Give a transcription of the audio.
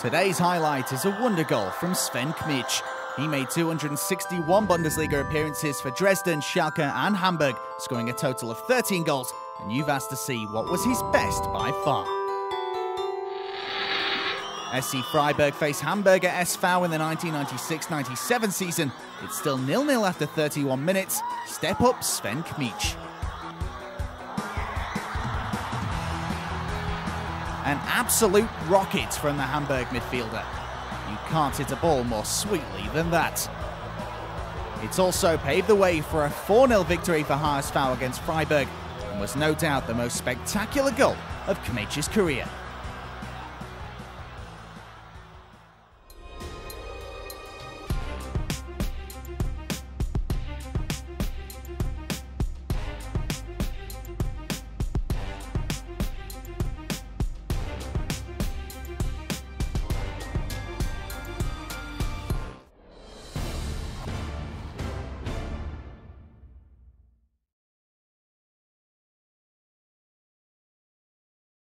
Today's highlight is a wonder goal from Sven Kmetsch. He made 261 Bundesliga appearances for Dresden, Schalke, and Hamburg, scoring a total of 13 goals. And you've asked to see what was his best by far. SC Freiburg face Hamburger SV in the 1996-97 season. It's still nil-nil after 31 minutes. Step up Sven Kmetsch. An absolute rocket from the Hamburg midfielder. You can't hit a ball more sweetly than that. It's also paved the way for a 4-0 victory for HSV against Freiburg and was no doubt the most spectacular goal of Kmetsch's career.